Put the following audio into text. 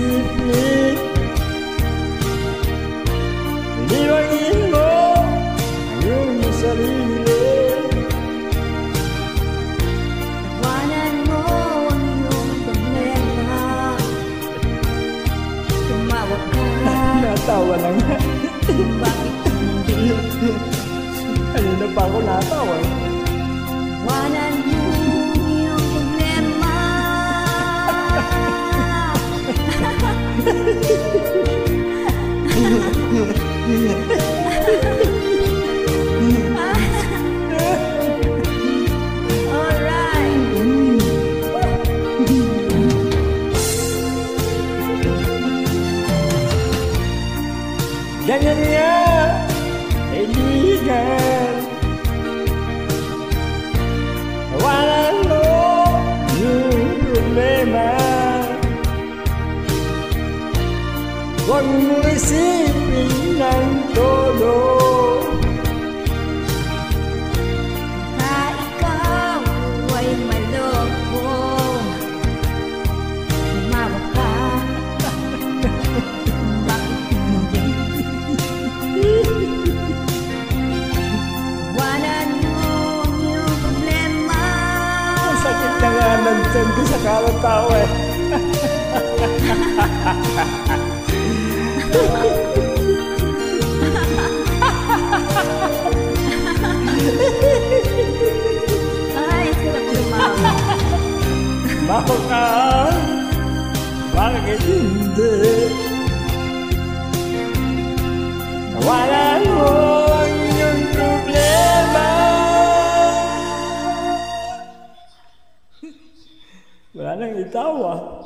isipin Liwangin mo ang iyong sarili Tawanan Natawa lang Bakit hindi pa ako natawa. Ganyan nga, kaibigan Tawanan mo yung problema Huwag mo isipin ng todo Nonsenku sakala tawe. Ay, sarap. Mau kan? Bakit hindi? Тава